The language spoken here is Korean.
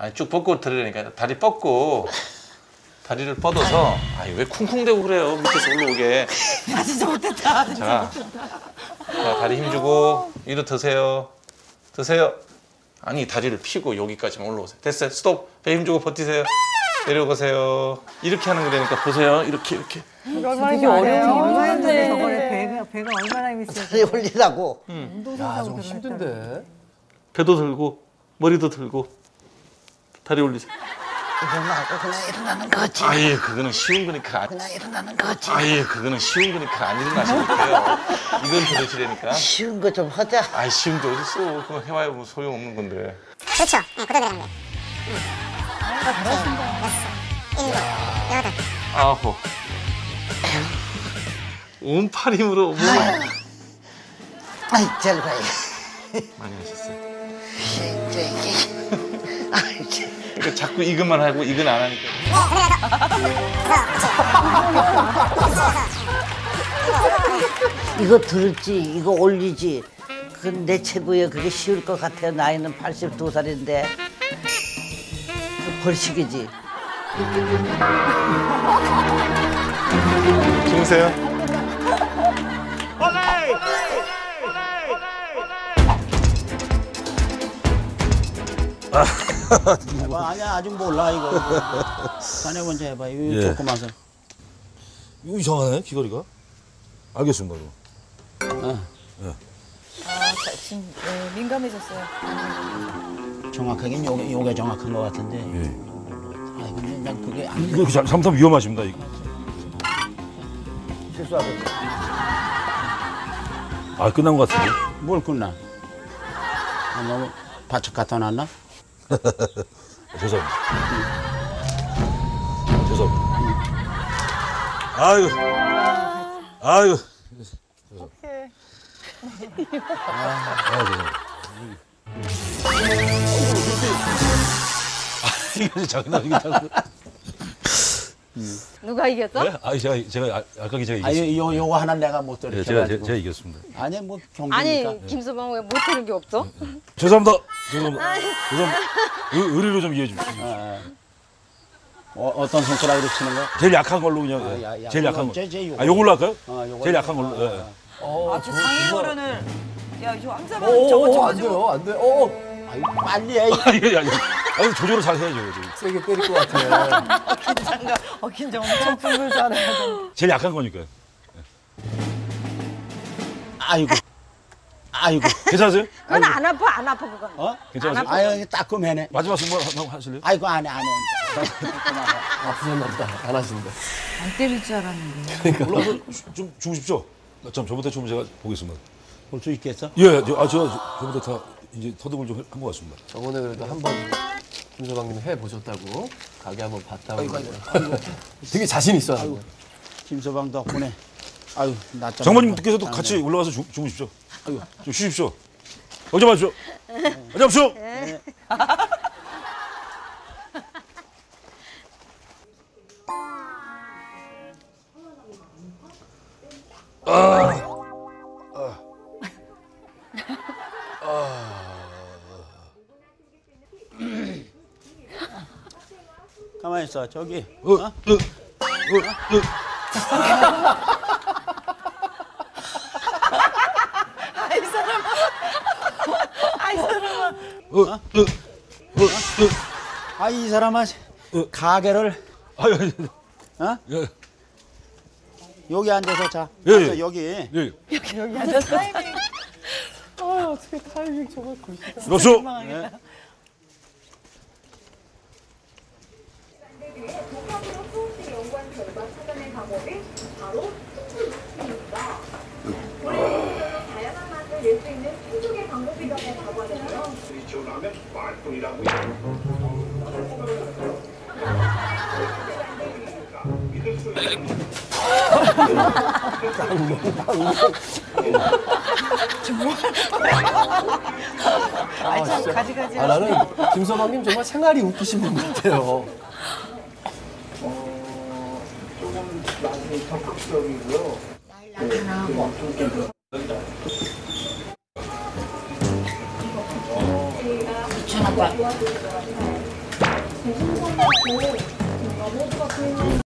아니 쭉 뻗고 들으려니까 다리 뻗고 다리를 뻗어서 아니 왜 쿵쿵대고 그래요? 밑에서 올라오게. 아 진짜 못했다. 자, 자 다리 힘주고 위로 드세요. 드세요. 아니 다리를 펴고 여기까지만 올라오세요. 됐어요. 스톱. 배 힘주고 버티세요. 내려오세요. 이렇게 하는 거라니까 보세요. 이렇게 이렇게. 얼마나 되게 어려운 얼마나 힘든데 일인데. 저거를 배가 배가 얼마나 힘이 있어. 다리 올리라고. 야, 좀 힘든데. 배도 들고 머리도 들고 다리 올리세요 일어나고 그냥 일어나는 거지. 아예 그거는 쉬운 거니까 안- 그냥 일어나는 거지. 아예 그거는 쉬운 거니까 안 일어나시면 돼요 이건 들으시라니까 쉬운 거 좀 하자. 아이 쉬운 게 어딨어 그거 해봐야 뭐 소용없는 건데 그렇죠. 네, 그대로 되는 거예요. 일곱, 여덟, 아홉 온팔 힘으로 아이, 잘 가요. 많이 하셨어요 이제 이게. 그러니까 자꾸 이것만 하고 이건 안 하니까 이거 들을지, 이거 올리지. 그건 내 최고에 그게 쉬울 것 같아요. 나이는 82살인데. 벌칙이지. 주무세요 해봐. 아니야 아직 몰라 이거. 자네 먼저 해봐. 이거 예. 조그마서. 이거 이상하네 귀걸이가. 알겠습니다. 그럼. 아, 자, 지금 네, 민감해졌어요. 정확하긴 요게 요게 정확한 것 같은데. 예. 아 근데 난 그게 안 이거 잘- 잘못하면 위험하십니다. 이거. 실수하고. 아 끝난 것 같은데. 뭘 끝나? 아, 너무 바짝 갖다 놨나? 죄송합니다. 죄송합니다. 아이고. 아이고. 아, 죄송합니다. 아, 이거 장난이겠다 고. 누가 이겼어? 네? 아, 제가 제가 아- 아까 제가 아 이겼습니다. 요 요거 하나 내가 못 예, 들어. 제가 제가, 제 가 이겼습니다. 아니 뭐 경기니까. 아니 김서방 왜 못하는 게 없어? 죄송합니다. 죄송합니다. 죄송합니다. 의, 의리로 좀 이해해 주십시오. 어, 어떤 손가락으로 치는 거야? 제일 약한 걸로 그냥 아, 예. 야, 야, 제일 약한 거. 제- 제 요거. 아 요걸로 할까요? 어, 요걸로. 제일 약한 걸로. 어, 예. 어. 아, 저 장인어른을 야, 저 함사방 어, 저거 뭐 저거 안. 돼요, 안 돼. 어, 아이, 빨리 해. 아, 아니, 조절을 잘 해야죠. 그래도. 세게 때릴 것 같아. 긴장감. 어, 긴장 엄청 풀을 잘해야 돼. 제일 약한 거니까요. 아이고. 아이고. 괜찮으세요? 그건 안 아파 안 아파 그건. 어? 괜찮으세요? 아유 따끔해네. 마지막 승부 한번 하실래요? 아이고 안 해 안 해. 아프셨나 보다. 안 하신다. 안 때릴 줄 알았는데. 올라서 주- 좀 주무십시오. 참 저부터 좀 제가 보겠습니다. 볼 수 있겠어? 예, 저, 아, 저, 저부터 다 이제 터득을 좀 한 것 같습니다. 저번에 그래도 한 번 김서방님 해 보셨다고 가게 한번 봤다고. 되게 자신 있어. 하는 김서방 덕분에. 아유 낮잠. 장모님께서도 같이 올라가서 주, 주무십시오. 좀 쉬십시오. 어제 마십시오. 어제 마십시오. 가만히 있어 저기. 어, 어, 어, 어. 아이 사람아. 아이 사람아. 어, 어, 어, 어. 아이 사람아 가게를 아유, 아유, 어? 예, 여기 앉아서 자. 예, 앉아, 예. 여기. 예. 여기 앉아서 타이밍. 마십시오. 복합으로 호흡기 연관 결과 찾아낸 방법이 바로 풍수 루틴입니다. 본인처럼 다양한 맛을 낼 수 있는 풍족의 방법이라고 가봤는데요. 아이 참 가지가지. 아 나는 김서방님 정말 생활이 웃기신 분 같아요. 대중성하고 ぱ。